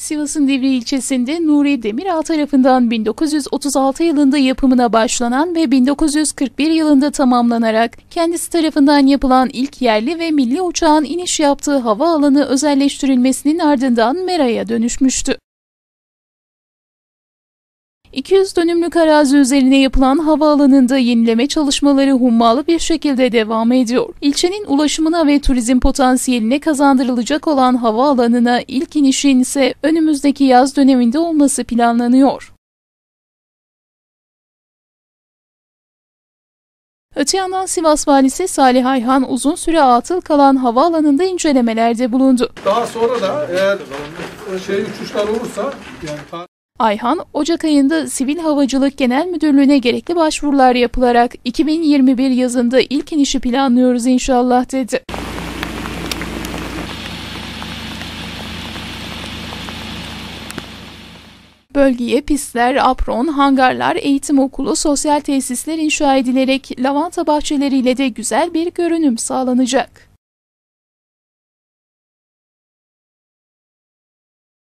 Sivas'ın Divri ilçesinde Nuri Demirağ tarafından 1936 yılında yapımına başlanan ve 1941 yılında tamamlanarak kendisi tarafından yapılan ilk yerli ve milli uçağın iniş yaptığı havaalanı özelleştirilmesinin ardından Mera'ya dönüşmüştü. 200 dönümlük arazi üzerine yapılan havaalanında yenileme çalışmaları hummalı bir şekilde devam ediyor. İlçenin ulaşımına ve turizm potansiyeline kazandırılacak olan havaalanına ilk inişin ise önümüzdeki yaz döneminde olması planlanıyor. Öte yandan Sivas Valisi Salih Ayhan uzun süre atıl kalan havaalanında incelemelerde bulundu. Daha sonra da eğer şey uçuşlar olursa yani Ayhan, Ocak ayında Sivil Havacılık Genel Müdürlüğü'ne gerekli başvurular yapılarak 2021 yazında ilk inişi planlıyoruz inşallah dedi. Bölgeye pistler, apron, hangarlar, eğitim okulu, sosyal tesisler inşa edilerek lavanta bahçeleriyle de güzel bir görünüm sağlanacak.